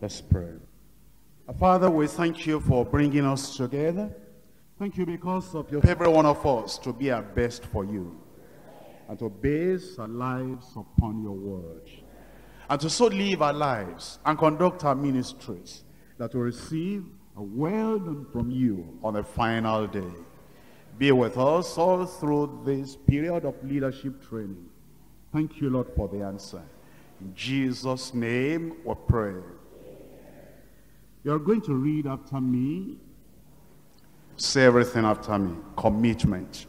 Let's pray. Father, we thank you for bringing us together. Thank you because of your every one of us to be our best for you and to base our lives upon your word and to so live our lives and conduct our ministries that we receive a well done from you on the final day. Be with us all through this period of leadership training. Thank you, Lord, for the answer. In Jesus' name we pray. You're going to read after me. Say everything after me. Commitment.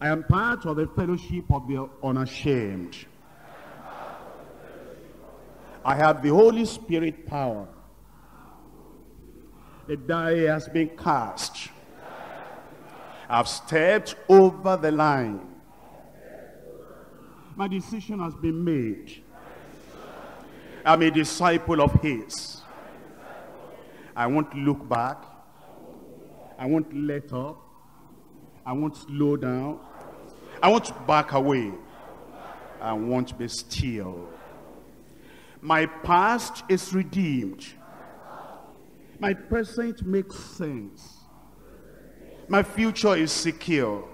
I am part of the fellowship of the unashamed. I have the Holy Spirit power. The die has been cast. I've stepped over the line. My decision has been made. I'm a disciple of his. I won't look back. I won't let up. I won't slow down. I won't back away. I won't be still. My past is redeemed. My present makes sense. My future is secure.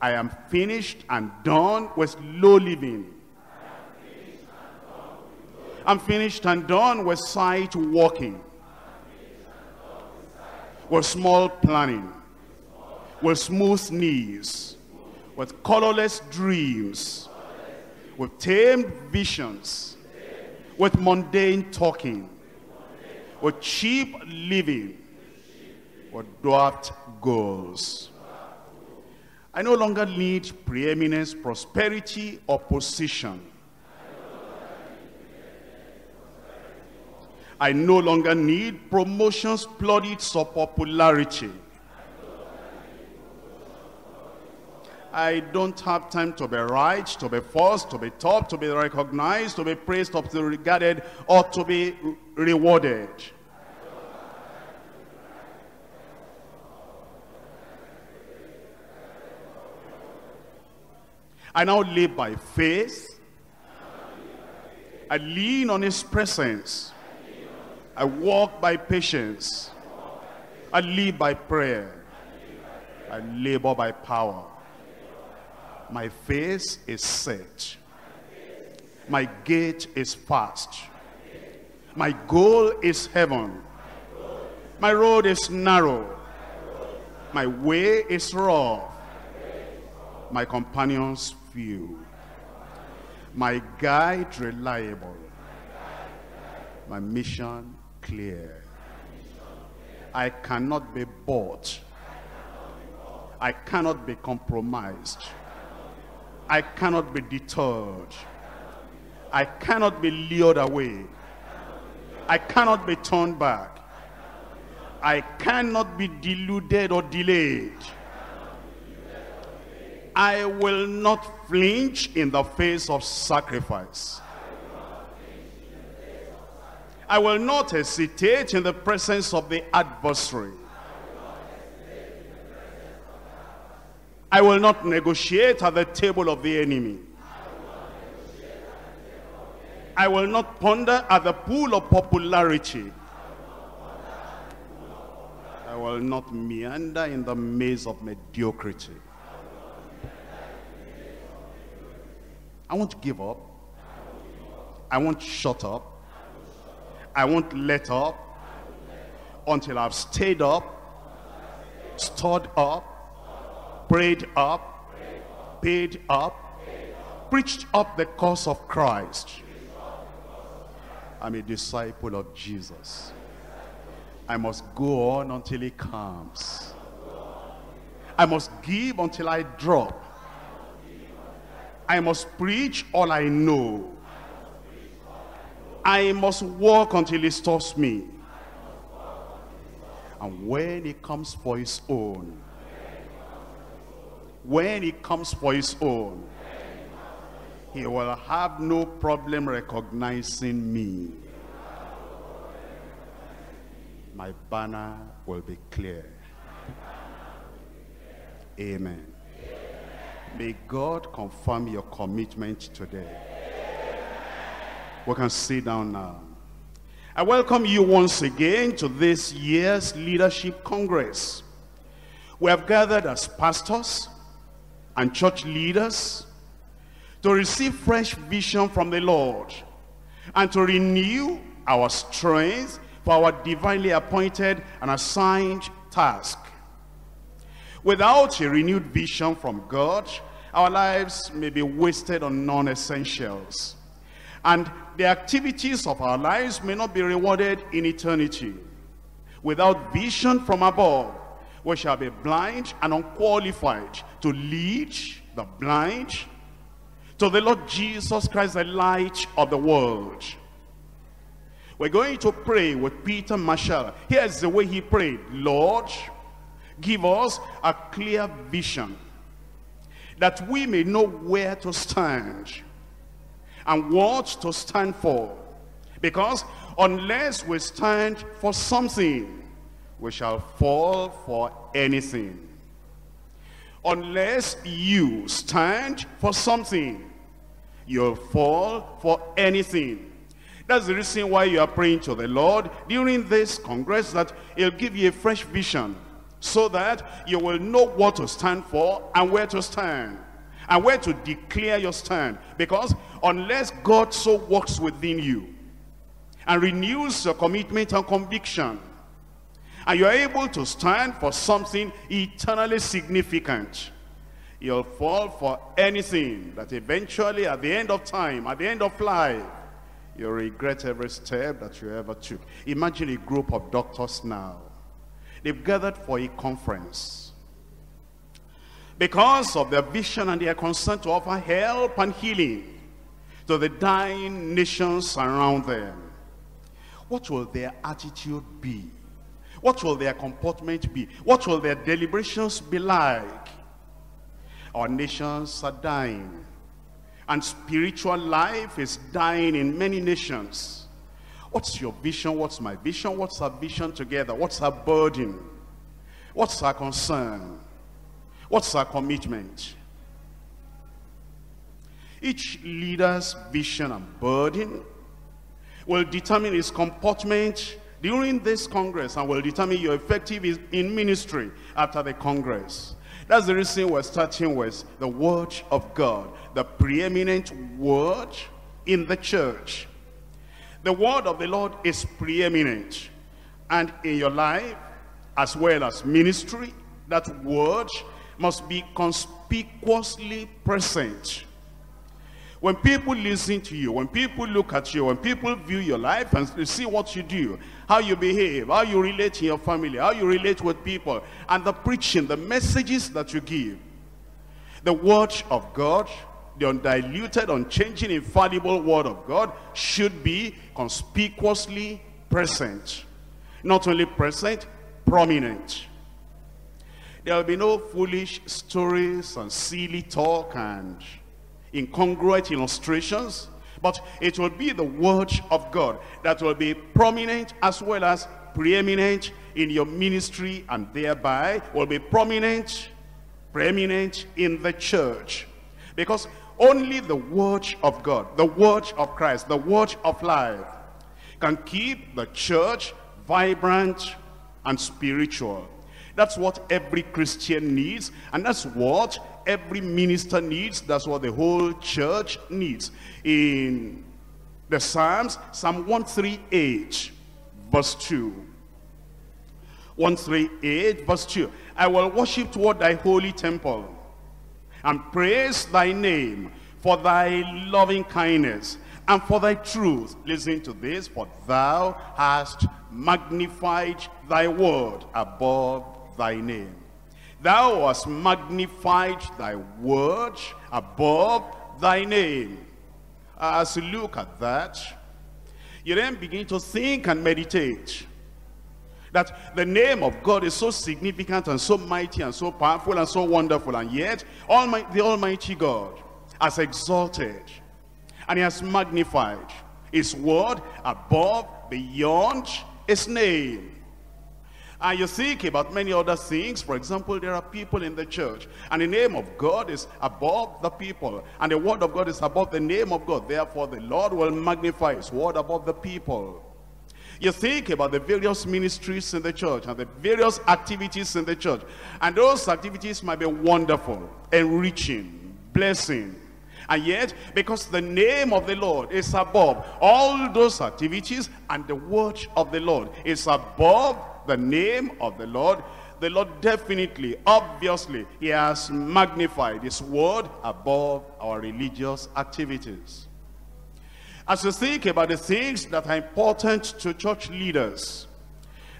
I am finished and done with low living. I'm finished and done with sight walking. With small planning. With smooth knees. With colorless dreams. With tamed visions. With mundane talking. With cheap living. With dwarfed goals. I no longer need preeminence, prosperity, or position. I no longer need promotions, plaudits, or popularity. I don't have time to be right, to be first, to be top, to be recognized, to be praised, to be regarded, or to be rewarded. I now live by faith. I lean on his presence. I walk by patience. I live by prayer. I labor by power. My face is set. My gait is fast. My goal is heaven. My road is narrow. My way is rough. My companions few. My guide reliable. My mission clear. I cannot be bought. I cannot be compromised. I cannot be deterred. I cannot be lured away. I cannot be turned back. I cannot be deluded or delayed. I will not flinch in the face of sacrifice. I will not hesitate in the presence of the adversary. I will not negotiate at the table of the enemy. I will not ponder at the pool of popularity. I will not meander in the maze of mediocrity. I won't give up. I won't shut up. I won't let up until I've stayed up, stored up, prayed up, paid up, preached up the cause of Christ. I'm a disciple of Jesus. I must go on until he comes. I must give until I drop. I must preach all I know. I must walk until he stops me. And when he comes for his own, when he comes for his own, he will have no problem recognizing me. My banner will be clear. Amen. May God confirm your commitment today. We can sit down now. I welcome you once again to this year's Leadership Congress. We have gathered as pastors and church leaders to receive fresh vision from the Lord and to renew our strength for our divinely appointed and assigned task. Without a renewed vision from God, our lives may be wasted on non-essentials. And the activities of our lives may not be rewarded in eternity. Without vision from above, we shall be blind and unqualified to lead the blind to the Lord Jesus Christ, the light of the world. We're going to pray with Peter Marshall. Here's the way he prayed. Lord, give us a clear vision that we may know where to stand and what to stand for. Because unless we stand for something, we shall fall for anything. Unless you stand for something, you'll fall for anything. That's the reason why you are praying to the Lord during this congress that he'll give you a fresh vision so that you will know what to stand for and where to stand and where to declare your stand because unless God so works within you and renews your commitment and conviction and you are able to stand for something eternally significant you'll fall for anything that eventually at the end of time at the end of life you'll regret every step that you ever took. Imagine a group of doctors now. They've gathered for a conference because of their vision and their concern to offer help and healing to the dying nations around them. What will their attitude be? What will their comportment be? What will their deliberations be like? Our nations are dying. And spiritual life is dying in many nations. What's your vision? What's my vision? What's our vision together? What's our burden? What's our concern? What's our commitment? Each leader's vision and burden will determine his comportment during this Congress and will determine your effective in ministry after the Congress. That's the reason we're starting with the Word of God, the preeminent Word in the church. The Word of the Lord is preeminent. And in your life, as well as ministry, that Word must be conspicuously present. When people listen to you, when people look at you, when people view your life and see what you do, how you behave, how you relate in your family, how you relate with people, and the preaching, the messages that you give, the word of God, the undiluted, unchanging, infallible word of God should be conspicuously present. Not only present, prominent. There will be no foolish stories and silly talk and incongruent illustrations, but it will be the word of God that will be prominent as well as preeminent in your ministry and thereby will be prominent, preeminent in the church. Because only the word of God, the word of Christ, the word of life can keep the church vibrant and spiritual. That's what every Christian needs. And that's what every minister needs. That's what the whole church needs. In the Psalms, Psalm 138, verse 2. 138, verse 2. I will worship toward thy holy temple and praise thy name for thy loving kindness and for thy truth. Listen to this. For thou hast magnified thy word above thy name. Thou hast magnified thy word above thy name. As you look at that, you then begin to think and meditate that the name of God is so significant and so mighty and so powerful and so wonderful and yet Almighty, the Almighty God has exalted and he has magnified his word above, beyond his name. And you think about many other things. For example, there are people in the church. And the name of God is above the people. And the word of God is above the name of God. Therefore, the Lord will magnify his word above the people. You think about the various ministries in the church and the various activities in the church. And those activities might be wonderful, enriching, blessing. And yet, because the name of the Lord is above all those activities and the word of the Lord is above the name of the Lord, the Lord definitely, obviously, he has magnified his word above our religious activities. As you think about the things that are important to church leaders,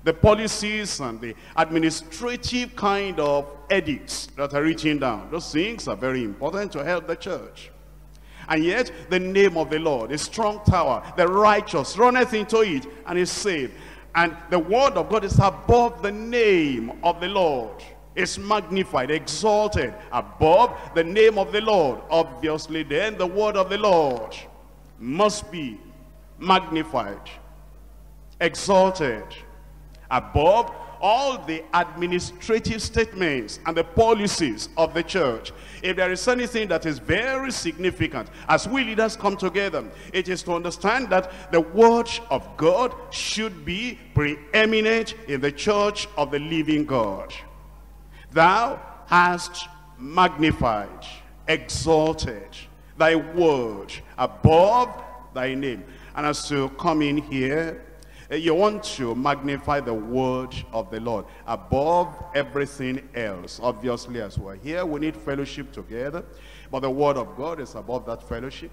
the policies and the administrative kind of edicts that are written down, those things are very important to help the church. And yet, the name of the Lord, a strong tower, the righteous runneth into it and is saved. And the word of God is above the name of the Lord. It's magnified, exalted above the name of the Lord. Obviously then the word of the Lord must be magnified, exalted above all the administrative statements and the policies of the church. If there is anything that is very significant as we leaders come together, it is to understand that the word of God should be preeminent in the church of the living God. Thou hast magnified, exalted thy word above thy name. And as you come in here, Eh, you want to magnify the word of the Lord above everything else. Obviously, as we're here, we need fellowship together. But the word of God is above that fellowship.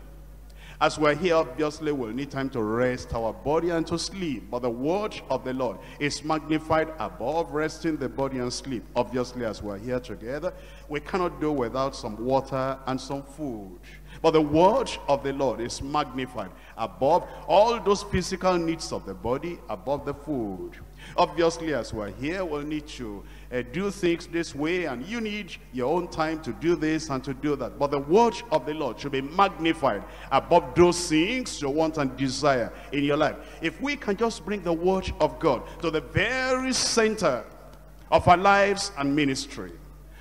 As we're here, obviously, we'll need time to rest our body and to sleep. But the word of the Lord is magnified above resting the body and sleep. Obviously, as we're here together, we cannot do without some water and some food. But the word of the Lord is magnified above all those physical needs of the body, above the food. Obviously, as we're here, we'll need to uh, do things this way, and you need your own time to do this and to do that. But the word of the Lord should be magnified above those things you want and desire in your life. If we can just bring the word of God to the very center of our lives and ministry,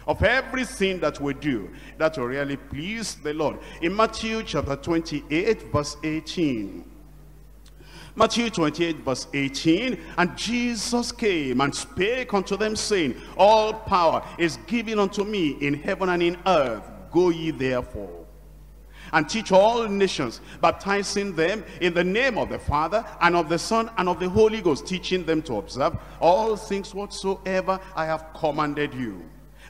of everything that we do that will really please the Lord. In Matthew chapter 28 verse 18. Matthew 28 verse 18, and Jesus came and spake unto them, saying, All power is given unto me in heaven and in earth. Go ye therefore and teach all nations, baptizing them in the name of the Father and of the Son and of the Holy Ghost, teaching them to observe all things whatsoever I have commanded you.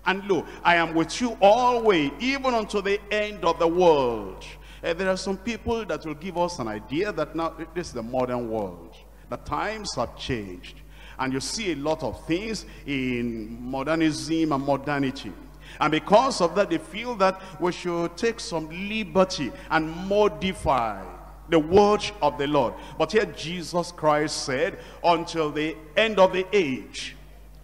And lo, I am with you always, even unto the end of the world. Uh, there are some people that will give us an idea that now this is the modern world. The times have changed. And you see a lot of things in modernism and modernity. And because of that, they feel that we should take some liberty and modify the word of the Lord. But here Jesus Christ said, until the end of the age,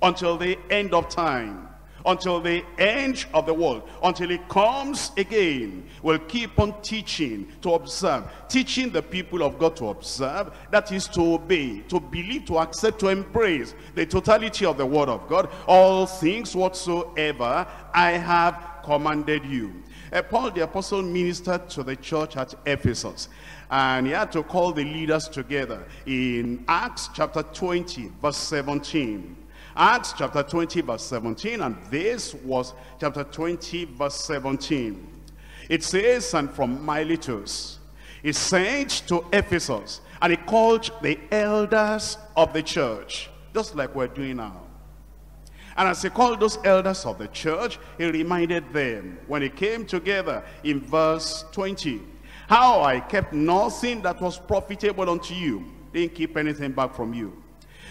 until the end of time, until the end of the world, until he comes again, will keep on teaching to observe, teaching the people of God to observe, that is to obey, to believe, to accept, to embrace the totality of the word of God, all things whatsoever I have commanded you. Uh, Paul the apostle ministered to the church at Ephesus and he had to call the leaders together in Acts chapter 20 verse 17 Acts chapter 20 verse 17 and this was chapter 20 verse 17. It says, and from Miletus, he sent to Ephesus and he called the elders of the church, just like we're doing now. And as he called those elders of the church, he reminded them when he came together in verse 20, how I kept nothing that was profitable unto you, didn't keep anything back from you,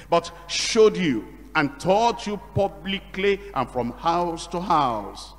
but showed you and taught you publicly and from house to house.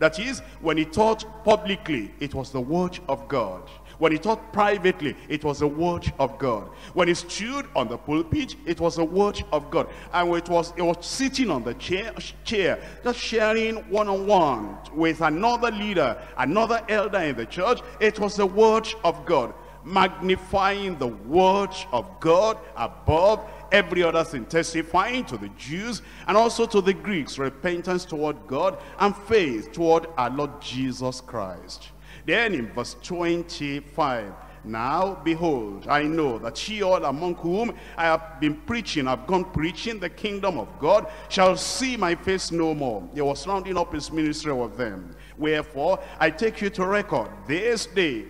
That is, when he taught publicly, it was the word of God. When he taught privately, it was the word of God. When he stood on the pulpit, it was the word of God. And it was, it was sitting on the chair, chair just sharing one-on-one -on -one with another leader, another elder in the church, it was the word of God. Magnifying the word of God above every other thing, testifying to the Jews and also to the Greeks, repentance toward God and faith toward our Lord Jesus Christ. Then in verse 25, now, behold, I know that ye all among whom I have been preaching, have gone preaching the kingdom of God, shall see my face no more. He was rounding up his ministry with them. Wherefore, I take you to record this day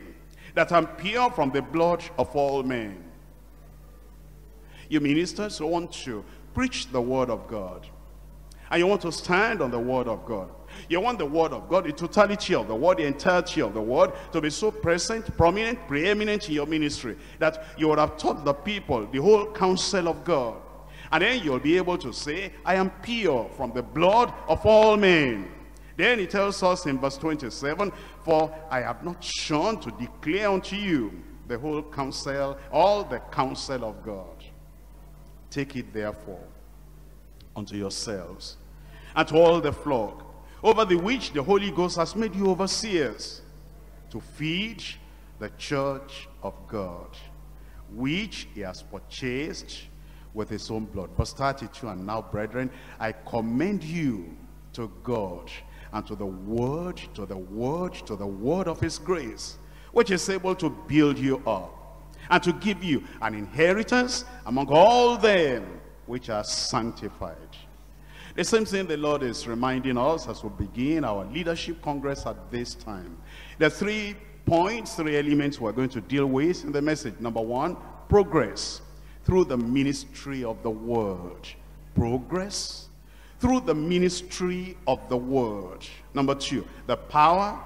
that I'm pure from the blood of all men. You ministers want to preach the word of God. And you want to stand on the word of God. You want the word of God, the totality of the word, the entirety of the word, to be so present, prominent, preeminent in your ministry, that you would have taught the people the whole counsel of God. And then you'll be able to say, I am pure from the blood of all men. Then he tells us in verse 27, For I have not shunned to declare unto you the whole counsel, all the counsel of God. Take it therefore unto yourselves and to all the flock over the which the Holy Ghost has made you overseers to feed the church of God, which he has purchased with his own blood. Verse 32, and now, brethren, I commend you to God and to the word, to the word, to the word of his grace, which is able to build you up and to give you an inheritance among all them which are sanctified. The same thing the Lord is reminding us as we begin our leadership congress at this time. Are three points, three elements we're going to deal with in the message. Number one, progress through the ministry of the word. Progress through the ministry of the word. Number two, the power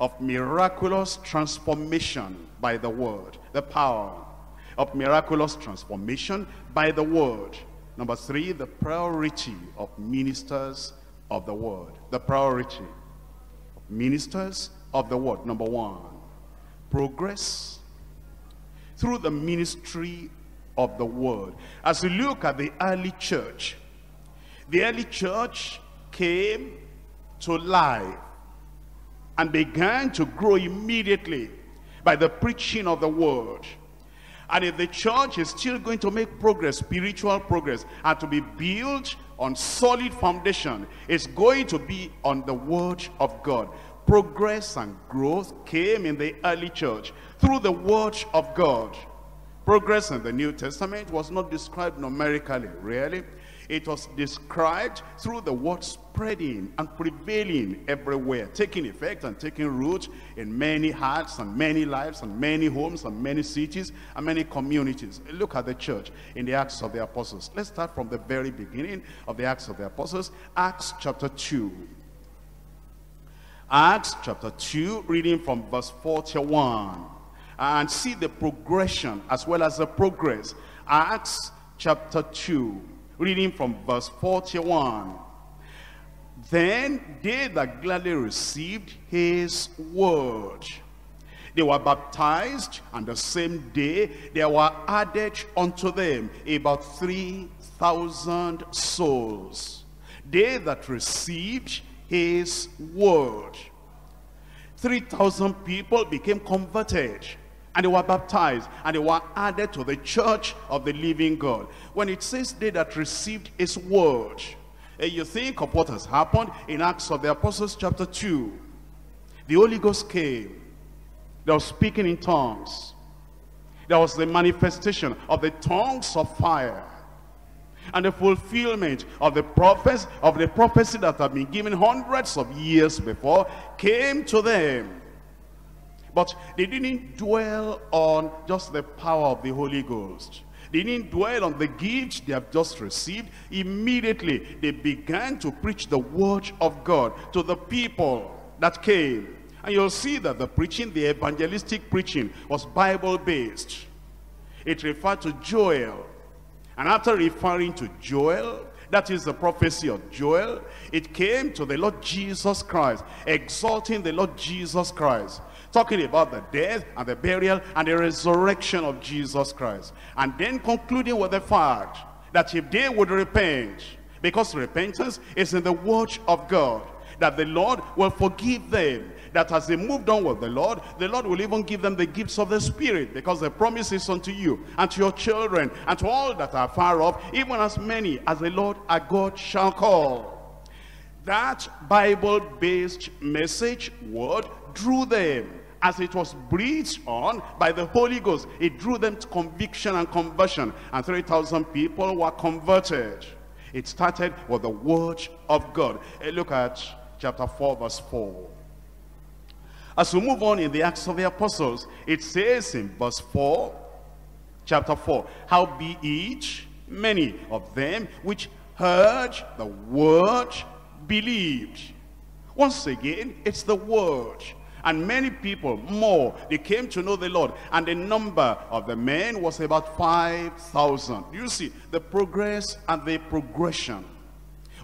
of miraculous transformation by the word. The power of miraculous transformation by the word. Number three, the priority of ministers of the word. The priority of ministers of the word. Number one, progress through the ministry of the word. As we look at the early church, the early church came to life and began to grow immediately by the preaching of the word. And if the church is still going to make progress, spiritual progress, and to be built on solid foundation, it's going to be on the word of God. Progress and growth came in the early church through the word of God. Progress in the New Testament was not described numerically, really. It was described through the word spreading and prevailing everywhere, taking effect and taking root in many hearts and many lives and many homes and many cities and many communities. Look at the church in the Acts of the Apostles. Let's start from the very beginning of the Acts of the Apostles, Acts chapter 2. Acts chapter 2, reading from verse 41. And see the progression as well as the progress. Acts chapter 2 reading from verse 41. Then they that gladly received his word, they were baptized, and the same day there were added unto them about 3,000 souls. They that received his word. 3,000 people became converted and they were baptized and they were added to the church of the living God. When it says they that received his word, and you think of what has happened in Acts of the Apostles chapter 2. The Holy Ghost came. They were speaking in tongues. There was the manifestation of the tongues of fire. And the fulfillment of the prophets, of the prophecy that had been given hundreds of years before, came to them. But they didn't dwell on just the power of the Holy Ghost. They didn't dwell on the gifts they have just received. Immediately, they began to preach the word of God to the people that came. And you'll see that the preaching, the evangelistic preaching, was Bible-based. It referred to Joel. And after referring to Joel, that is the prophecy of Joel, it came to the Lord Jesus Christ, exalting the Lord Jesus Christ talking about the death and the burial and the resurrection of Jesus Christ. And then concluding with the fact that if they would repent, because repentance is in the word of God, that the Lord will forgive them. That as they moved on with the Lord, the Lord will even give them the gifts of the Spirit because the promise is unto you and to your children and to all that are far off, even as many as the Lord our God shall call. That Bible-based message word drew them as it was breathed on by the Holy Ghost. It drew them to conviction and conversion. And 3,000 people were converted. It started with the word of God. Eh, look at chapter 4 verse 4. As we move on in the Acts of the Apostles, it says in verse 4, chapter 4, How be each, many of them which heard the word believed. Once again, it's the word. And many people, more, they came to know the Lord. And the number of the men was about 5,000. You see, the progress and the progression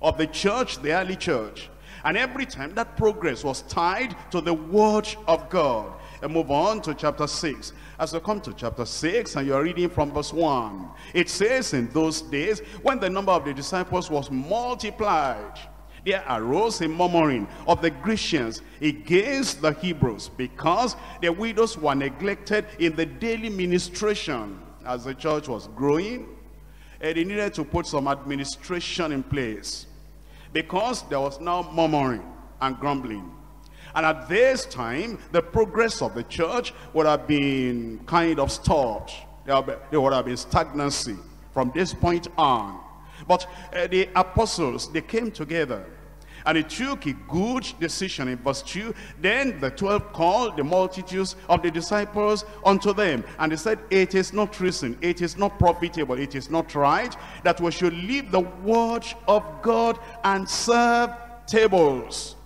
of the church, the early church. And every time that progress was tied to the word of God. And move on to chapter 6. As we come to chapter 6 and you're reading from verse 1. It says in those days when the number of the disciples was multiplied there arose a murmuring of the Grecians against the Hebrews because their widows were neglected in the daily ministration. As the church was growing, and they needed to put some administration in place because there was now murmuring and grumbling. And at this time, the progress of the church would have been kind of stopped. There would have been stagnancy from this point on. But uh, the apostles, they came together and he took a good decision in verse 2. Then the twelve called the multitudes of the disciples unto them. And they said, it is not reason, it is not profitable, it is not right that we should leave the word of God and serve tables.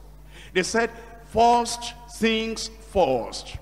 They said, first things first.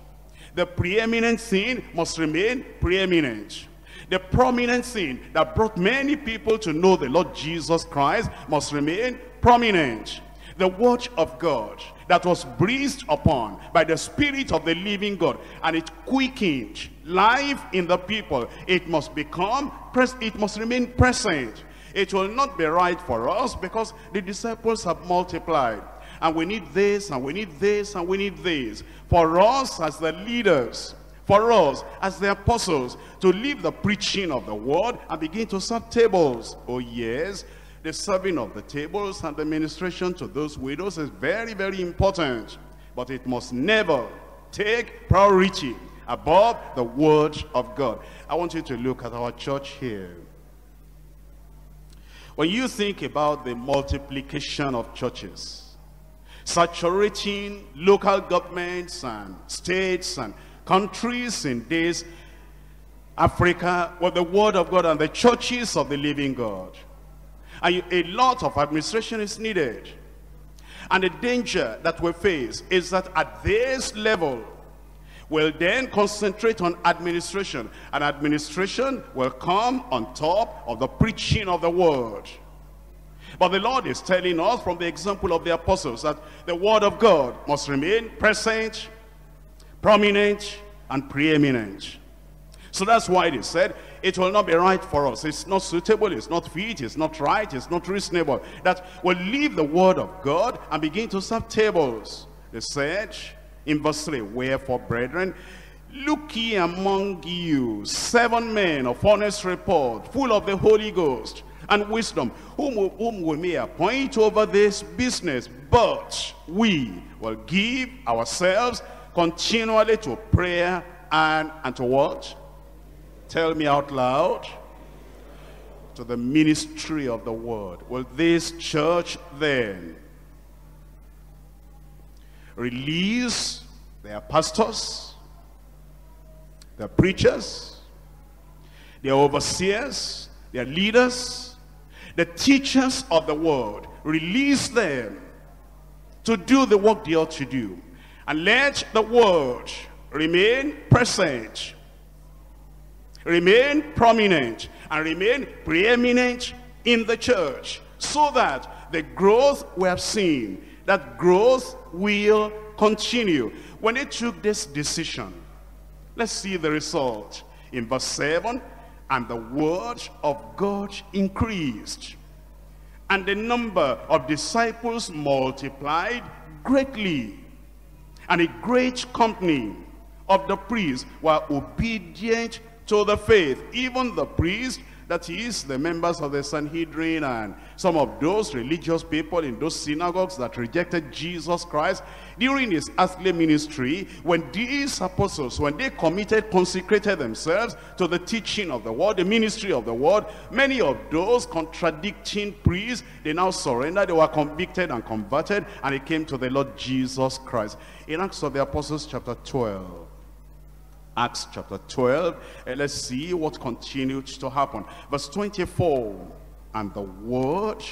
The preeminent thing must remain preeminent. The prominent thing that brought many people to know the Lord Jesus Christ must remain prominent. The watch of God that was breathed upon by the Spirit of the living God and it quickened life in the people. It must become, it must remain present. It will not be right for us because the disciples have multiplied. And we need this, and we need this, and we need this. For us as the leaders, for us as the apostles, to leave the preaching of the word and begin to serve tables. Oh yes, the serving of the tables and the ministration to those widows is very, very important. But it must never take priority above the word of God. I want you to look at our church here. When you think about the multiplication of churches, saturating local governments and states and countries in this Africa with the word of God and the churches of the living God, and a lot of administration is needed. And the danger that we face is that at this level, we'll then concentrate on administration. And administration will come on top of the preaching of the word. But the Lord is telling us from the example of the apostles that the word of God must remain present, prominent, and preeminent. So that's why they said, it will not be right for us. It's not suitable, it's not fit, it's not right, it's not reasonable. That we'll leave the word of God and begin to serve tables. They said in verse 3, Wherefore, brethren, look ye among you seven men of honest report, full of the Holy Ghost and wisdom, whom, whom we may appoint over this business. But we will give ourselves continually to prayer and, and to what? Tell me out loud. To the ministry of the word. Will this church then release their pastors, their preachers, their overseers, their leaders, the teachers of the word, release them to do the work they ought to do. And let the word remain present remain prominent and remain preeminent in the church so that the growth we have seen, that growth will continue. When they took this decision, let's see the result. In verse 7, and the word of God increased, And the number of disciples multiplied greatly. And a great company of the priests were obedient to the faith. Even the priests that is, the members of the Sanhedrin and some of those religious people in those synagogues that rejected Jesus Christ during his earthly ministry, when these apostles, when they committed, consecrated themselves to the teaching of the word, the ministry of the word, many of those contradicting priests, they now surrendered, they were convicted and converted, and they came to the Lord Jesus Christ. In Acts of the Apostles chapter 12, Acts chapter 12. And let's see what continued to happen. Verse 24. And the word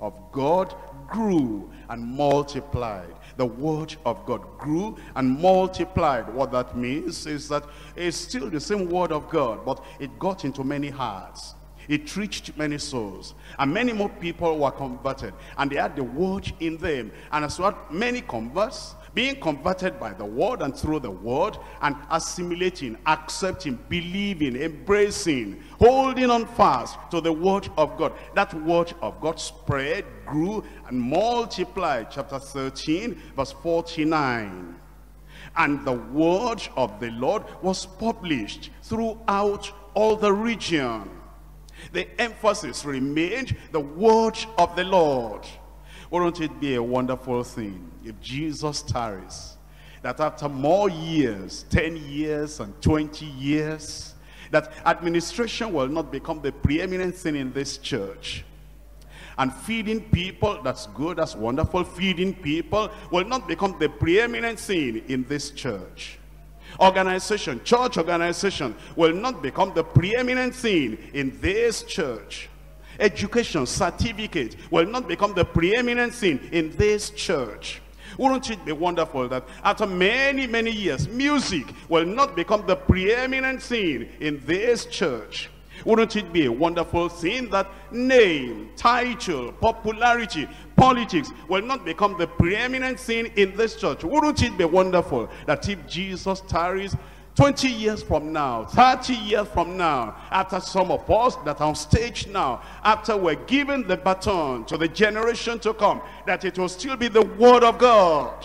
of God grew and multiplied. The word of God grew and multiplied. What that means is that it's still the same word of God, but it got into many hearts. It reached many souls. And many more people were converted. And they had the word in them. And as well, many converts, being converted by the word and through the word and assimilating, accepting, believing, embracing, holding on fast to the word of God. That word of God spread, grew, and multiplied. Chapter 13, verse 49. And the word of the Lord was published throughout all the region. The emphasis remained the word of the Lord. Wouldn't it be a wonderful thing if Jesus tarries? That after more years, 10 years and 20 years, that administration will not become the preeminent thing in this church. And feeding people, that's good, that's wonderful. Feeding people will not become the preeminent thing in this church. Organization, church organization will not become the preeminent thing in this church education, certificate will not become the preeminent thing in this church. Wouldn't it be wonderful that after many, many years, music will not become the preeminent thing in this church? Wouldn't it be a wonderful thing that name, title, popularity, politics will not become the preeminent thing in this church? Wouldn't it be wonderful that if Jesus tarries, 20 years from now, 30 years from now, after some of us that are on stage now, after we're given the baton to the generation to come, that it will still be the word of God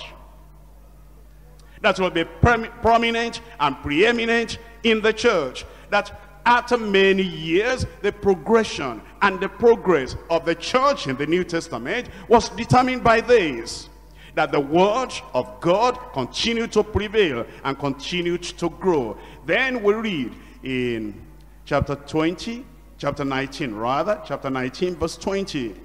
that will be prominent and preeminent in the church. That after many years, the progression and the progress of the church in the New Testament was determined by this that the word of God continued to prevail and continued to grow. Then we read in chapter 20, chapter 19 rather, chapter 19 verse 20.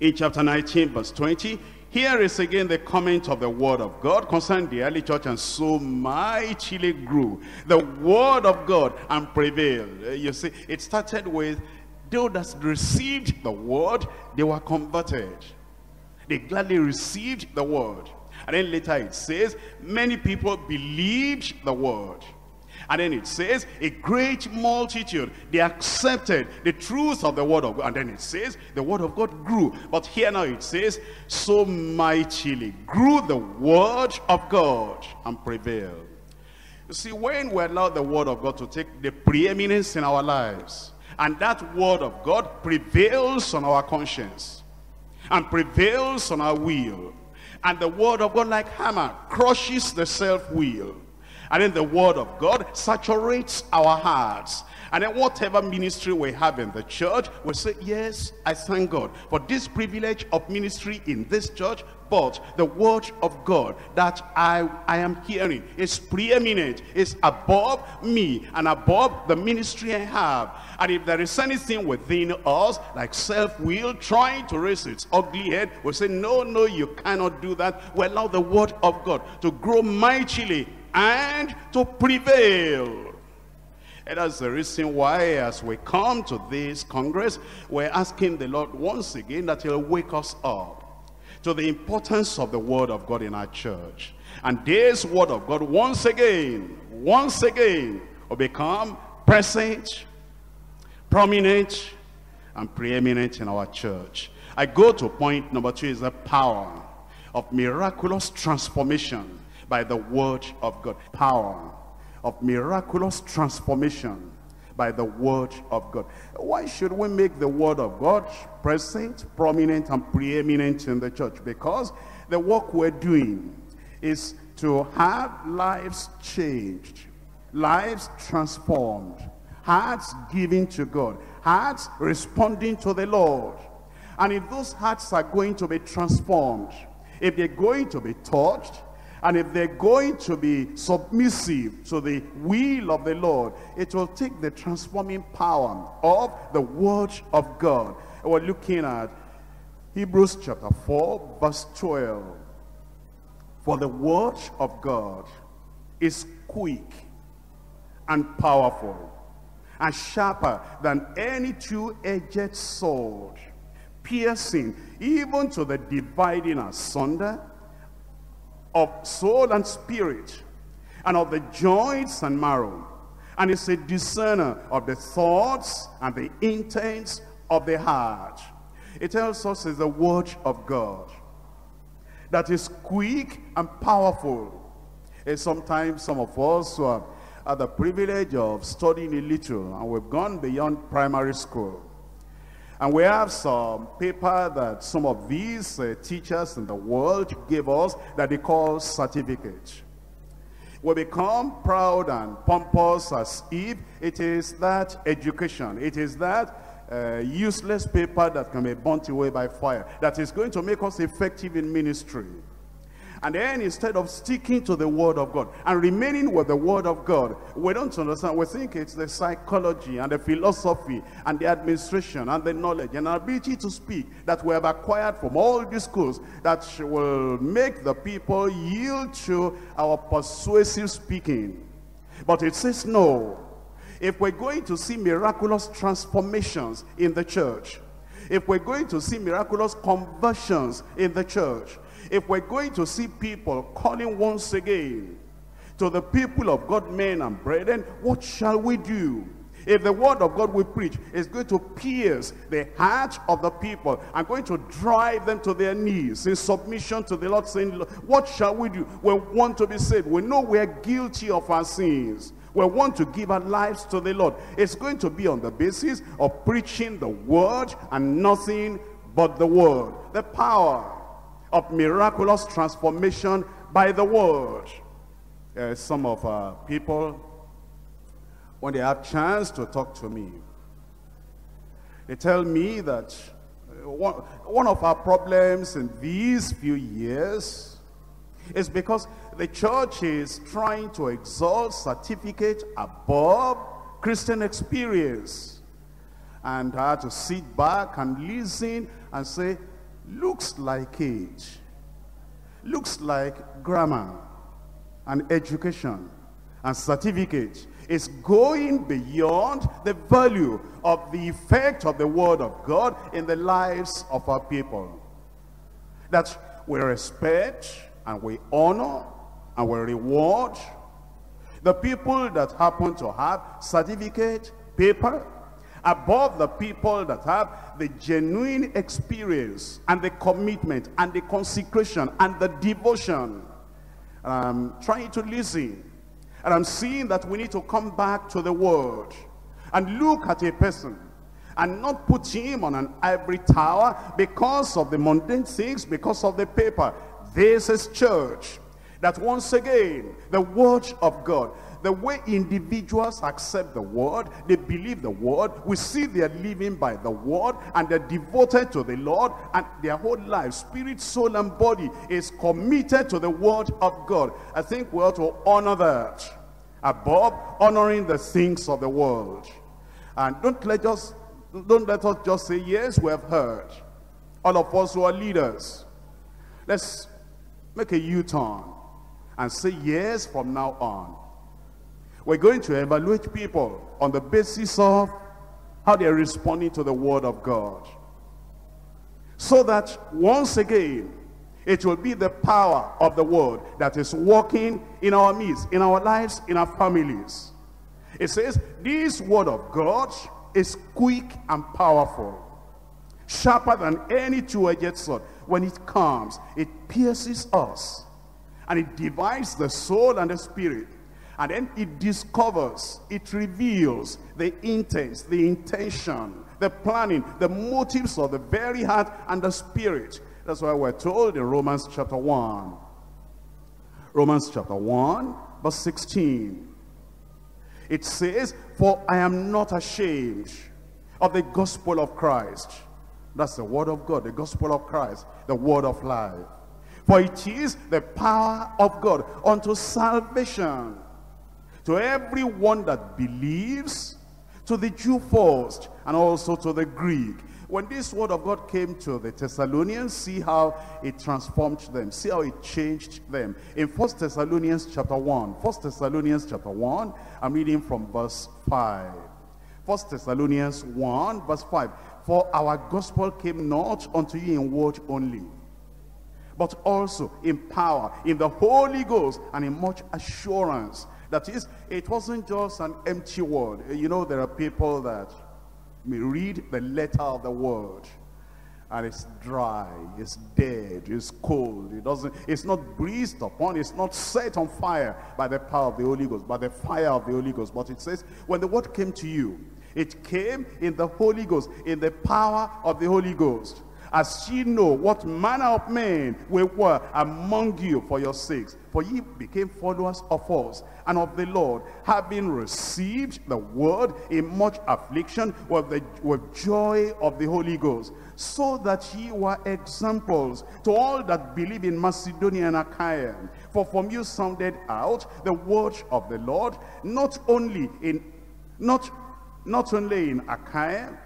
In chapter 19 verse 20, here is again the comment of the word of God concerning the early church and so mightily grew the word of God and prevailed. Uh, you see, it started with those that received the word, they were converted. They gladly received the word. And then later it says, many people believed the word. And then it says, a great multitude, they accepted the truth of the word of God. And then it says, the word of God grew. But here now it says, so mightily grew the word of God and prevailed. You see, when we allow the word of God to take the preeminence in our lives, and that word of God prevails on our conscience, and prevails on our will. And the word of God like hammer crushes the self-will. And then the word of God saturates our hearts. And then whatever ministry we have in the church, we say, yes, I thank God for this privilege of ministry in this church, but the word of God that I, I am hearing is preeminent, is above me and above the ministry I have. And if there is anything within us, like self-will, trying to raise its ugly head, we say, no, no, you cannot do that. We allow the word of God to grow mightily and to prevail. And that's the reason why as we come to this Congress, we're asking the Lord once again that he'll wake us up to the importance of the word of God in our church. And this word of God once again, once again, will become present prominent and preeminent in our church. I go to point number two is the power of miraculous transformation by the word of God. Power of miraculous transformation by the word of God. Why should we make the word of God present, prominent, and preeminent in the church? Because the work we're doing is to have lives changed, lives transformed, hearts given to God, hearts responding to the Lord. And if those hearts are going to be transformed, if they're going to be touched, and if they're going to be submissive to the will of the Lord, it will take the transforming power of the word of God. We're looking at Hebrews chapter 4, verse 12. For the word of God is quick and powerful and sharper than any two-edged sword, piercing even to the dividing asunder of soul and spirit, and of the joints and marrow, and is a discerner of the thoughts and the intents of the heart. It tells us it's the word of God that is quick and powerful. And sometimes some of us who have had the privilege of studying a little and we've gone beyond primary school and we have some paper that some of these uh, teachers in the world give us that they call certificate. We become proud and pompous as if it is that education. It is that uh, useless paper that can be burnt away by fire. That is going to make us effective in ministry. And then instead of sticking to the word of God and remaining with the word of God, we don't understand. We think it's the psychology and the philosophy and the administration and the knowledge and ability to speak that we have acquired from all these schools that will make the people yield to our persuasive speaking. But it says no. If we're going to see miraculous transformations in the church, if we're going to see miraculous conversions in the church, if we're going to see people calling once again to the people of God, men and brethren, what shall we do? If the word of God we preach is going to pierce the heart of the people and going to drive them to their knees in submission to the Lord, saying, what shall we do? We want to be saved. We know we are guilty of our sins. We want to give our lives to the Lord. It's going to be on the basis of preaching the word and nothing but the word. The power of miraculous transformation by the word. Uh, some of our people, when they have chance to talk to me, they tell me that uh, one, one of our problems in these few years is because the church is trying to exalt certificate above Christian experience. And I had to sit back and listen and say, looks like age, Looks like grammar and education and certificate is going beyond the value of the effect of the word of God in the lives of our people. That we respect and we honor and we reward the people that happen to have certificate, paper, above the people that have the genuine experience and the commitment and the consecration and the devotion. I'm trying to listen. And I'm seeing that we need to come back to the word and look at a person and not put him on an ivory tower because of the mundane things, because of the paper. This is church. That once again, the word of God the way individuals accept the word, they believe the word, we see they're living by the word, and they're devoted to the Lord, and their whole life, spirit, soul, and body is committed to the word of God. I think we ought to honor that above honoring the things of the world. And don't let us don't let us just say, yes, we have heard. All of us who are leaders, let's make a U-turn and say yes from now on. We're going to evaluate people on the basis of how they're responding to the word of God. So that once again, it will be the power of the word that is working in our midst, in our lives, in our families. It says, this word of God is quick and powerful, sharper than any two-edged sword. When it comes, it pierces us, and it divides the soul and the spirit, And then it discovers, it reveals the intent, the intention, the planning, the motives of the very heart and the spirit. That's why we're told in Romans chapter 1. Romans chapter 1, verse 16. It says, For I am not ashamed of the gospel of Christ. That's the word of God, the gospel of Christ, the word of life. For it is the power of God unto salvation to everyone that believes, to the Jew first, and also to the Greek. When this word of God came to the Thessalonians, see how it transformed them. See how it changed them. In First Thessalonians chapter 1, First Thessalonians chapter 1, I'm reading from verse 5. First Thessalonians 1, verse 5. For our gospel came not unto you in word only, but also in power, in the Holy Ghost, and in much assurance. That is, it wasn't just an empty word. You know, there are people that may read the letter of the word, and it's dry, it's dead, it's cold, it doesn't, it's not breathed upon, it's not set on fire by the power of the Holy Ghost, by the fire of the Holy Ghost. But it says, when the word came to you, it came in the Holy Ghost, in the power of the Holy Ghost as ye know what manner of men we were among you for your sakes. For ye became followers of us and of the Lord, having received the word in much affliction with, the, with joy of the Holy Ghost, so that ye were examples to all that believe in Macedonia and Achaia. For from you sounded out the word of the Lord, not only in not, not only in Achaia,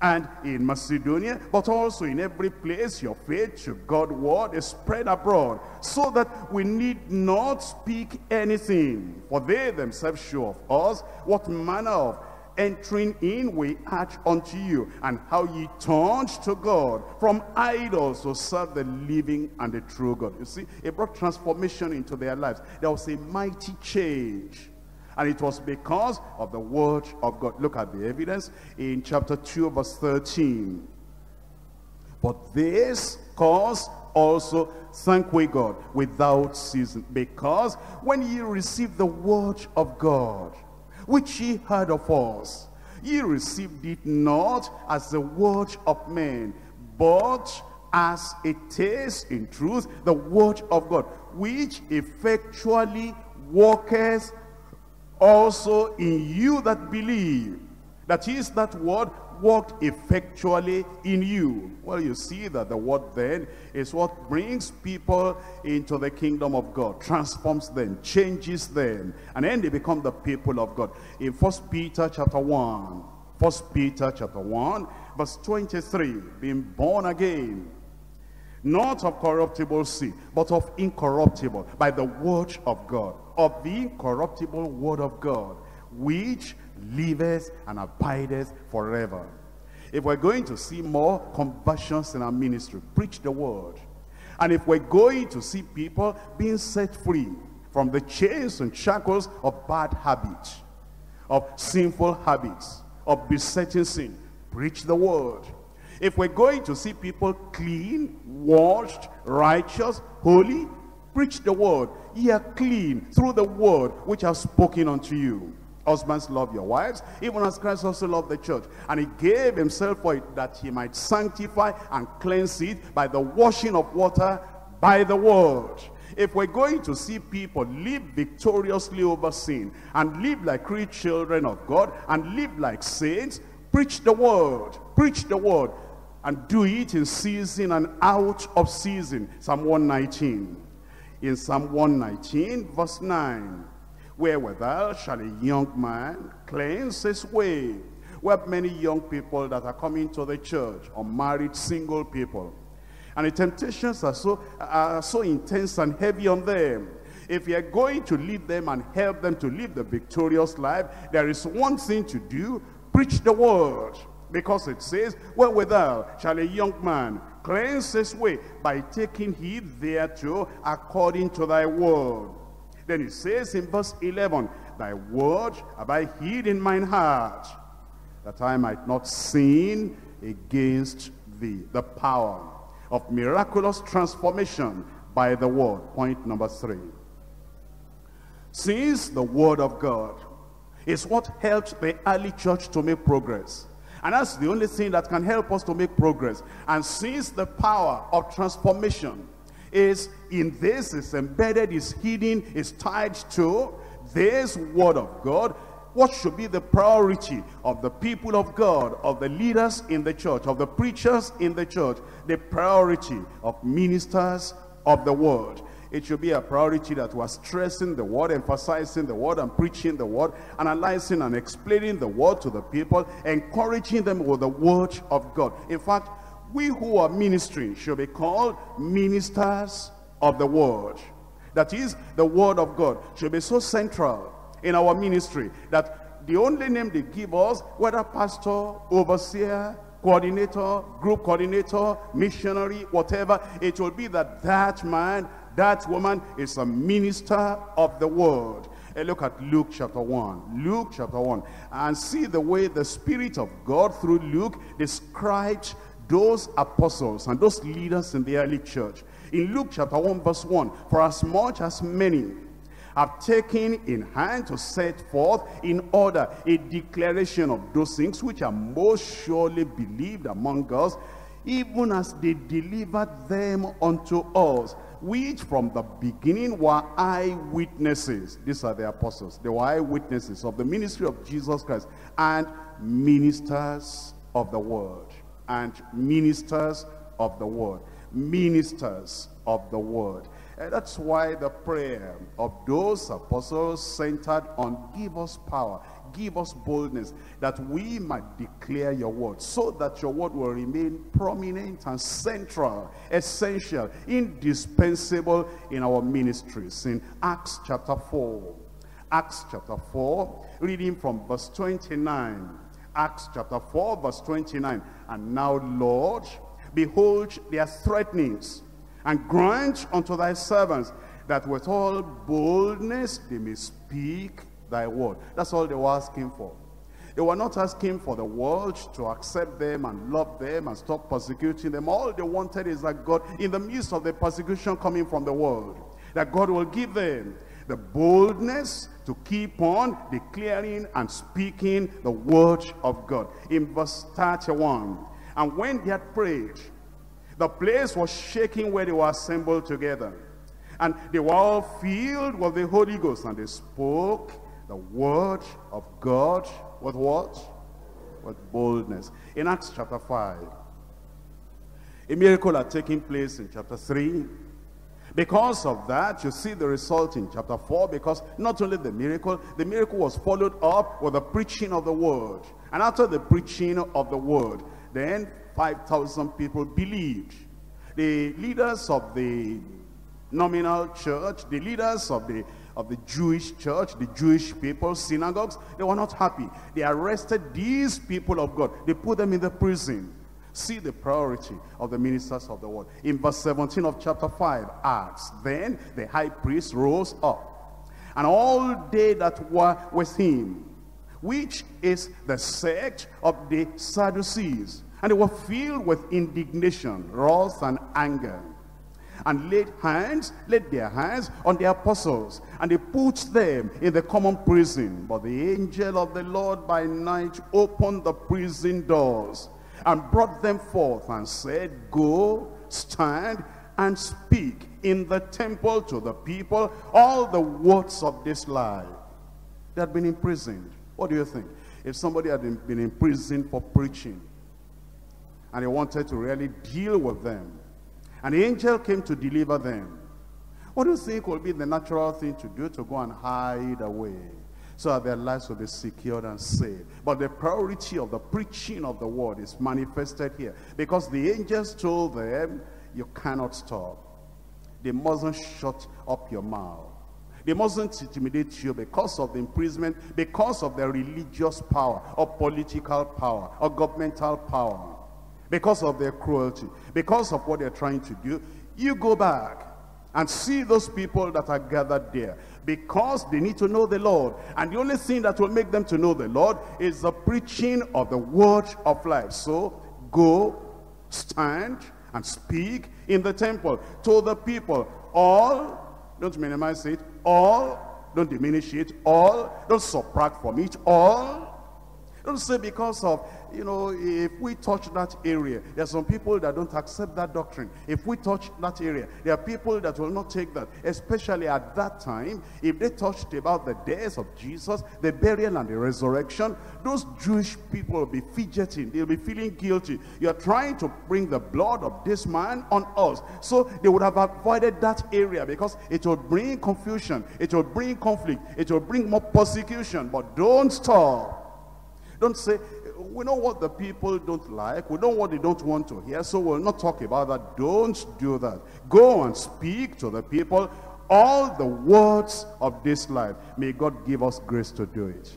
and in Macedonia, but also in every place your faith to God word is spread abroad, so that we need not speak anything, for they themselves show of us what manner of entering in we had unto you, and how ye turned to God from idols to serve the living and the true God. You see, it brought transformation into their lives. There was a mighty change and it was because of the word of God. Look at the evidence in chapter 2 verse 13. But this cause also thank we God without season. Because when ye received the word of God, which ye heard of us, ye received it not as the word of men, but as it is in truth the word of God, which effectually worketh also in you that believe. That is, that word worked effectually in you. Well, you see that the word then is what brings people into the kingdom of God, transforms them, changes them, and then they become the people of God. In First Peter chapter 1, First Peter chapter 1, verse 23, being born again, not of corruptible seed, but of incorruptible, by the word of God of the incorruptible word of God, which liveth and abideth forever. If we're going to see more conversions in our ministry, preach the word. And if we're going to see people being set free from the chains and shackles of bad habits, of sinful habits, of besetting sin, preach the word. If we're going to see people clean, washed, righteous, holy, Preach the word. Ye are clean through the word which I have spoken unto you. Husbands, love your wives, even as Christ also loved the church. And he gave himself for it that he might sanctify and cleanse it by the washing of water by the word. If we're going to see people live victoriously over sin and live like true children of God and live like saints, preach the word. Preach the word. And do it in season and out of season. Psalm 119 in Psalm 119, verse 9. Wherewithal shall a young man cleanse his way? We have many young people that are coming to the church, unmarried, single people. And the temptations are so, are so intense and heavy on them. If you're going to lead them and help them to live the victorious life, there is one thing to do, preach the word. Because it says, wherewithal shall a young man cleanse his way by taking heed thereto according to thy word. Then it says in verse 11, Thy word have I hid in mine heart, that I might not sin against thee. The power of miraculous transformation by the word. Point number three. Since the word of God is what helped the early church to make progress. And that's the only thing that can help us to make progress. And since the power of transformation is in this, is embedded, is hidden, is tied to this word of God, what should be the priority of the people of God, of the leaders in the church, of the preachers in the church? The priority of ministers of the word. It should be a priority that we're stressing the word, emphasizing the word, and preaching the word, analyzing and explaining the word to the people, encouraging them with the word of God. In fact, we who are ministering should be called ministers of the word. That is, the word of God should be so central in our ministry that the only name they give us, whether pastor, overseer, coordinator, group coordinator, missionary, whatever, it will be that that man that woman is a minister of the word. And look at Luke chapter 1. Luke chapter 1. And see the way the Spirit of God through Luke described those apostles and those leaders in the early church. In Luke chapter 1 verse 1. For as much as many have taken in hand to set forth in order a declaration of those things which are most surely believed among us, even as they delivered them unto us which from the beginning were eyewitnesses. These are the apostles. They were eyewitnesses of the ministry of Jesus Christ and ministers of the word. And ministers of the word. Ministers of the word. And that's why the prayer of those apostles centered on give us power, give us boldness that we might declare your word so that your word will remain prominent and central, essential, indispensable in our ministries. In Acts chapter 4, Acts chapter 4, reading from verse 29. Acts chapter 4, verse 29. And now, Lord, behold their threatenings, and grant unto thy servants that with all boldness they may speak thy word. That's all they were asking for. They were not asking for the world to accept them and love them and stop persecuting them. All they wanted is that God, in the midst of the persecution coming from the world, that God will give them the boldness to keep on declaring and speaking the word of God. In verse 31, and when they had prayed, the place was shaking where they were assembled together. And they were all filled with the Holy Ghost, and they spoke the word of God with what? With boldness. In Acts chapter 5, a miracle had taken place in chapter 3. Because of that, you see the result in chapter 4, because not only the miracle, the miracle was followed up with the preaching of the word. And after the preaching of the word, then 5,000 people believed. The leaders of the nominal church, the leaders of the of the Jewish church, the Jewish people, synagogues, they were not happy. They arrested these people of God. They put them in the prison. See the priority of the ministers of the word. In verse 17 of chapter 5, Acts, Then the high priest rose up, and all they that were with him, which is the sect of the Sadducees, and they were filled with indignation, wrath, and anger and laid hands, laid their hands on the apostles, and they put them in the common prison. But the angel of the Lord by night opened the prison doors and brought them forth and said, Go, stand, and speak in the temple to the people all the words of this life. They had been imprisoned. What do you think? If somebody had been imprisoned for preaching, and he wanted to really deal with them, the angel came to deliver them. What do you think will be the natural thing to do? To go and hide away so that their lives will be secured and saved. But the priority of the preaching of the word is manifested here. Because the angels told them, you cannot stop. They mustn't shut up your mouth. They mustn't intimidate you because of the imprisonment, because of their religious power, or political power, or governmental power because of their cruelty, because of what they're trying to do, you go back and see those people that are gathered there because they need to know the Lord. And the only thing that will make them to know the Lord is the preaching of the word of life. So go, stand, and speak in the temple to the people. All, don't minimize it, all Don't diminish it all. Don't subtract from it all. Don't say because of, you know, if we touch that area, there are some people that don't accept that doctrine. If we touch that area, there are people that will not take that. Especially at that time, if they touched about the death of Jesus, the burial and the resurrection, those Jewish people will be fidgeting. They'll be feeling guilty. You're trying to bring the blood of this man on us. So they would have avoided that area because it will bring confusion. It will bring conflict. It will bring more persecution. But don't stop. Don't say, we know what the people don't like. We know what they don't want to hear. So we'll not talk about that. Don't do that. Go and speak to the people all the words of this life. May God give us grace to do it.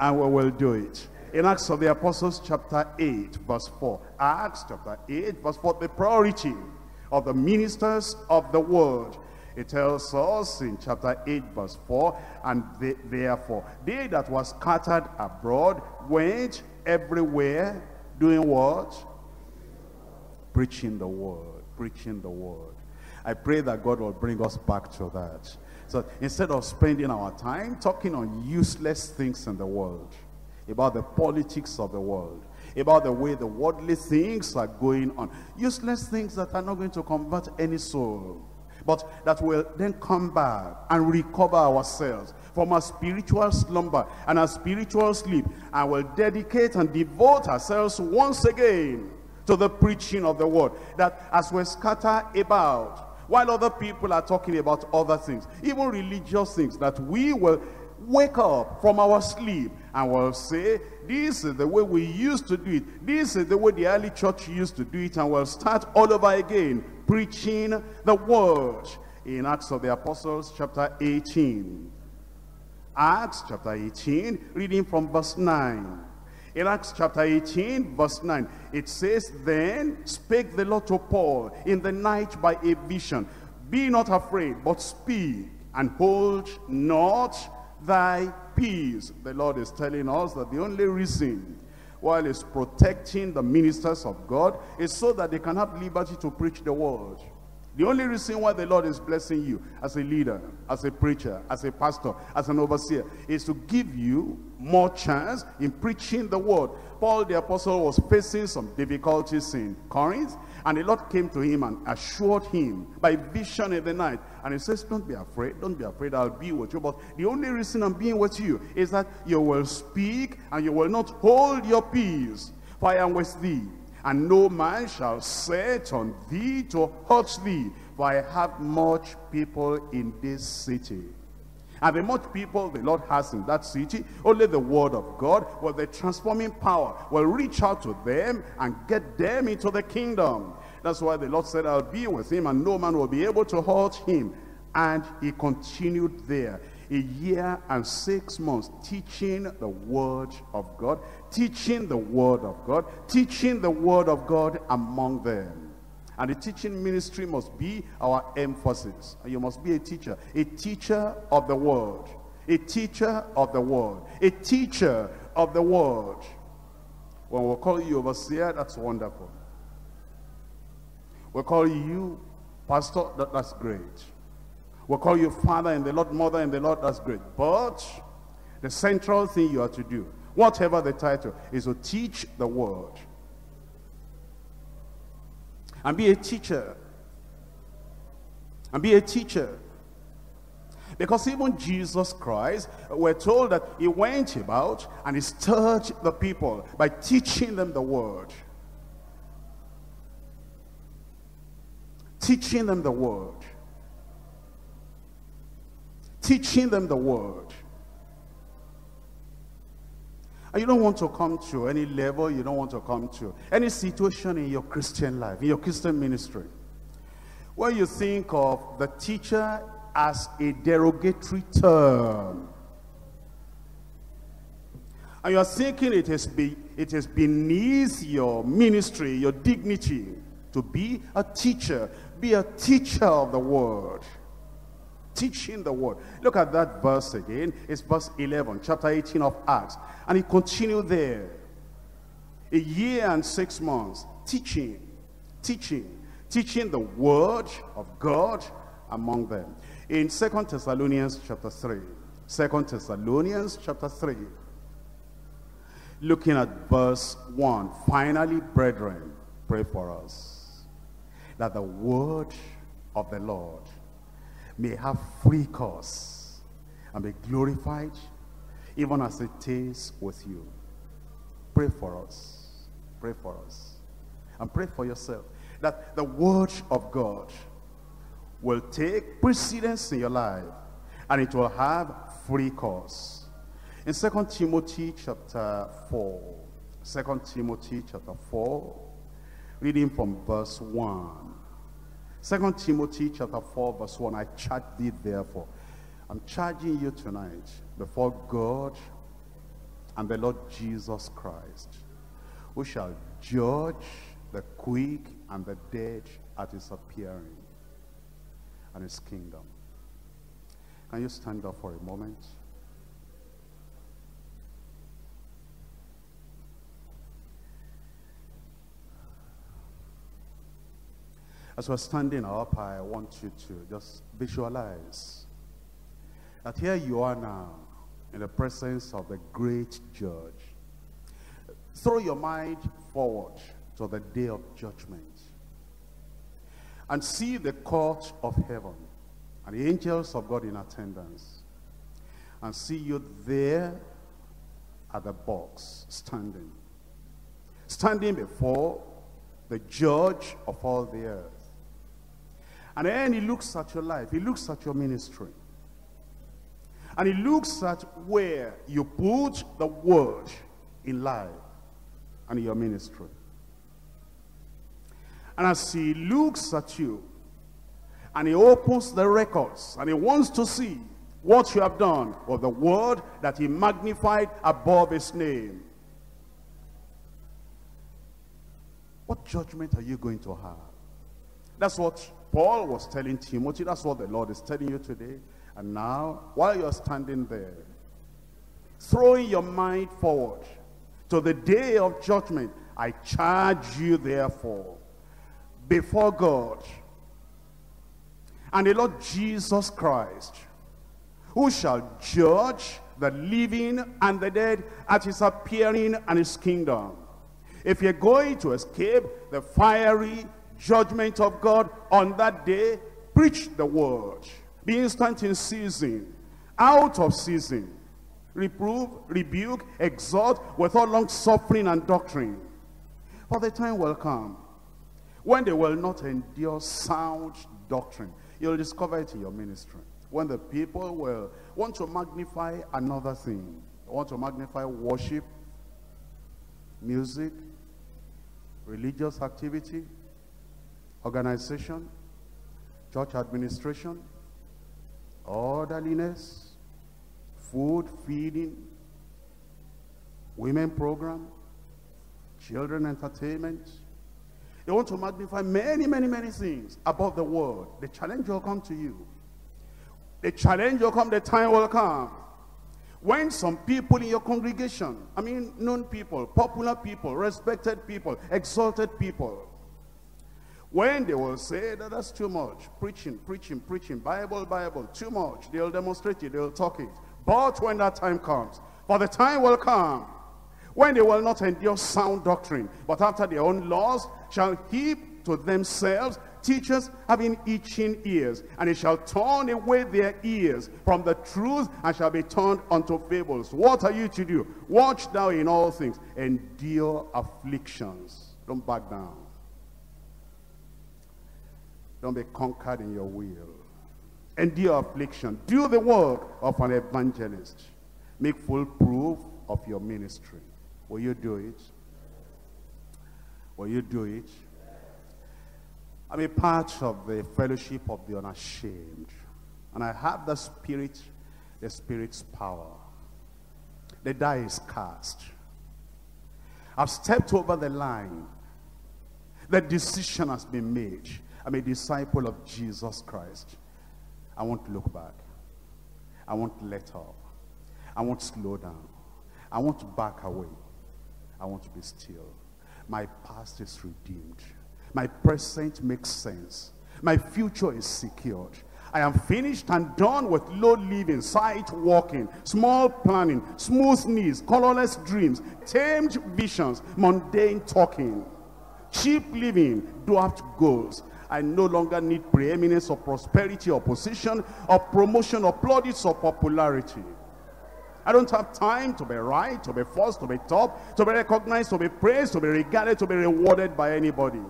And we will do it. In Acts of the Apostles chapter 8 verse 4. Acts chapter 8 verse 4. The priority of the ministers of the word it tells us in chapter 8 verse 4, and they, therefore they that were scattered abroad went everywhere doing what? Preaching the word, preaching the word. I pray that God will bring us back to that. So instead of spending our time talking on useless things in the world, about the politics of the world, about the way the worldly things are going on, useless things that are not going to convert any soul, but that will then come back and recover ourselves from our spiritual slumber and our spiritual sleep. And will dedicate and devote ourselves once again to the preaching of the word that as we scatter about while other people are talking about other things even religious things that we will wake up from our sleep and will say this is the way we used to do it. This is the way the early church used to do it and we'll start all over again preaching the word in Acts of the Apostles chapter 18. Acts chapter 18, reading from verse 9. In Acts chapter 18, verse 9, it says, Then spake the Lord to Paul in the night by a vision, Be not afraid, but speak, and hold not thy peace. The Lord is telling us that the only reason while he's protecting the ministers of God is so that they can have liberty to preach the word. The only reason why the Lord is blessing you as a leader, as a preacher, as a pastor, as an overseer, is to give you more chance in preaching the word. Paul the apostle was facing some difficulties in Corinth, and the Lord came to him and assured him by vision in the night. And he says, don't be afraid, don't be afraid, I'll be with you. But the only reason I'm being with you is that you will speak and you will not hold your peace. For I am with thee, and no man shall set on thee to hurt thee. For I have much people in this city. And the much people the Lord has in that city, only the word of God with the transforming power will reach out to them and get them into the kingdom. That's why the Lord said, I'll be with him and no man will be able to hurt him. And he continued there a year and six months teaching the word of God, teaching the word of God, teaching the word of God among them. And the teaching ministry must be our emphasis. You must be a teacher. A teacher of the word. A teacher of the word. A teacher of the word. When we call you overseer, that's wonderful. We call you pastor, that, that's great. We call you father and the Lord, mother and the Lord, that's great. But the central thing you are to do, whatever the title, is to teach the word and be a teacher. And be a teacher. Because even Jesus Christ, uh, we're told that he went about and he stirred the people by teaching them the word. Teaching them the word. Teaching them the word. And you don't want to come to any level, you don't want to come to any situation in your Christian life, in your Christian ministry, where you think of the teacher as a derogatory term. And you're thinking it is, be, it is beneath your ministry, your dignity, to be a teacher. Be a teacher of the word teaching the word. Look at that verse again. It's verse 11, chapter 18 of Acts. And he continued there. A year and six months, teaching, teaching, teaching the word of God among them. In Second Thessalonians chapter 3, 2 Thessalonians chapter 3, looking at verse 1, finally, brethren, pray for us, that the word of the Lord may have free course and be glorified even as it is with you. Pray for us. Pray for us. And pray for yourself that the word of God will take precedence in your life and it will have free course. In 2 Timothy chapter 4, 2 Timothy chapter 4, reading from verse 1. 2 Timothy chapter 4 verse 1, I charge thee therefore. I'm charging you tonight before God and the Lord Jesus Christ, who shall judge the quick and the dead at his appearing and his kingdom. Can you stand up for a moment? As we're standing up, I want you to just visualize that here you are now in the presence of the great judge. Throw your mind forward to the day of judgment and see the court of heaven and the angels of God in attendance and see you there at the box standing standing before the judge of all the earth and then he looks at your life he looks at your ministry and he looks at where you put the word in life and your ministry and as he looks at you, and he opens the records, and he wants to see what you have done with the word that he magnified above his name. What judgment are you going to have? That's what Paul was telling Timothy. That's what the Lord is telling you today. And now, while you're standing there, throwing your mind forward to the day of judgment, I charge you therefore before God and the Lord Jesus Christ, who shall judge the living and the dead at his appearing and his kingdom. If you're going to escape the fiery judgment of God on that day, preach the word. Be instant in season, out of season. Reprove, rebuke, exhort with all long suffering and doctrine. For the time will come when they will not endure sound doctrine, you'll discover it in your ministry. When the people will want to magnify another thing, want to magnify worship, music, religious activity, organization, church administration, orderliness, food feeding, women program, children entertainment, they want to magnify many, many, many things above the word. The challenge will come to you. The challenge will come, the time will come. When some people in your congregation, I mean known people, popular people, respected people, exalted people, when they will say that that's too much, preaching, preaching, preaching, Bible, Bible, too much, they'll demonstrate it, they'll talk it. But when that time comes, for the time will come, when they will not endure sound doctrine, but after their own laws shall heap to themselves teachers having itching ears, and they shall turn away their ears from the truth and shall be turned unto fables. What are you to do? Watch thou in all things, endure afflictions. Don't back down. Don't be conquered in your will. Endure affliction. Do the work of an evangelist. Make full proof of your ministry. Will you do it? Will you do it? I'm a part of the fellowship of the unashamed. And I have the spirit, the spirit's power. The die is cast. I've stepped over the line. The decision has been made. I'm a disciple of Jesus Christ. I won't look back. I won't let up. I won't slow down. I won't back away. I want to be still. My past is redeemed. My present makes sense. My future is secured. I am finished and done with low living, sight walking, small planning, smooth knees, colorless dreams, tamed visions, mundane talking, cheap living, dwarfed goals. I no longer need preeminence or prosperity or position or promotion or plaudits or popularity. I don't have time to be right, to be first, to be top, to be recognized, to be praised, to be regarded, to be rewarded by anybody.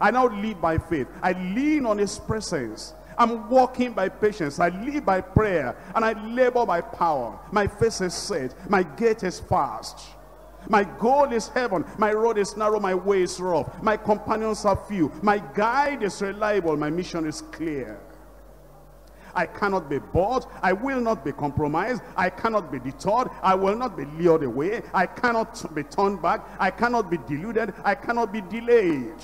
I now live by faith. I lean on his presence. I'm walking by patience. I live by prayer. And I labor by power. My face is set. My gait is fast. My goal is heaven. My road is narrow. My way is rough. My companions are few. My guide is reliable. My mission is clear. I cannot be bought. I will not be compromised. I cannot be deterred. I will not be lured away. I cannot be turned back. I cannot be deluded. I cannot be delayed.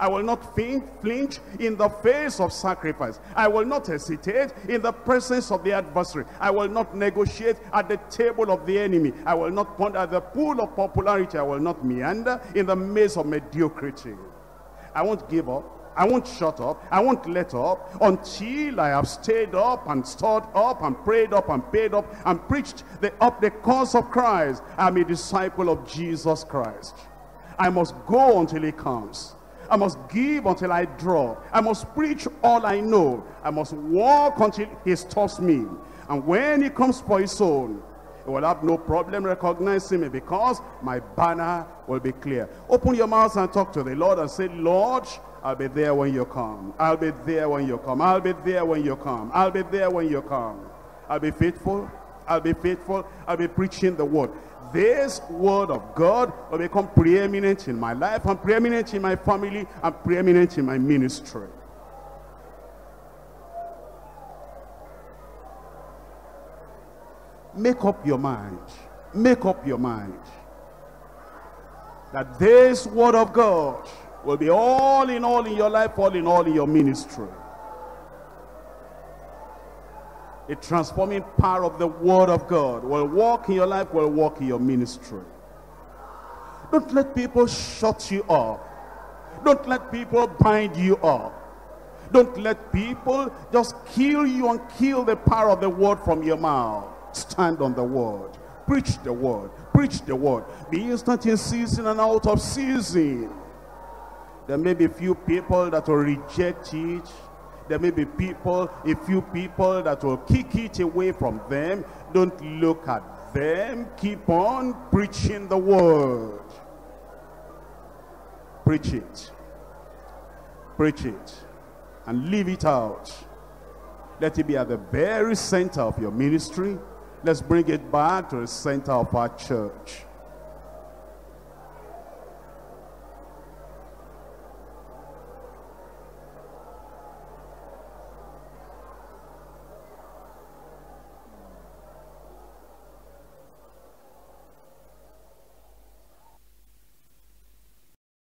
I will not flinch in the face of sacrifice. I will not hesitate in the presence of the adversary. I will not negotiate at the table of the enemy. I will not ponder at the pool of popularity. I will not meander in the maze of mediocrity. I won't give up. I won't shut up. I won't let up until I have stayed up and stood up and prayed up and paid up and preached the, up the cause of Christ. I'm a disciple of Jesus Christ. I must go until he comes. I must give until I draw. I must preach all I know. I must walk until he stops me. And when he comes for his own, he will have no problem recognizing me because my banner will be clear. Open your mouth and talk to the Lord and say, Lord, I'll be there when you come. I'll be there when you come. I'll be there when you come. I'll be there when you come. I'll be faithful. I'll be faithful. I'll be preaching the word this word of God will become preeminent in my life and preeminent in my family and preeminent in my ministry. Make up your mind. Make up your mind. That this word of God will be all in all in your life, all in all in your ministry. The transforming power of the word of God will walk in your life, will walk in your ministry. Don't let people shut you up. Don't let people bind you up. Don't let people just kill you and kill the power of the word from your mouth. Stand on the word. Preach the word. Preach the word. Be instant in season and out of season. There may be few people that will reject it there may be people, a few people that will kick it away from them. Don't look at them. Keep on preaching the word. Preach it. Preach it. And leave it out. Let it be at the very center of your ministry. Let's bring it back to the center of our church.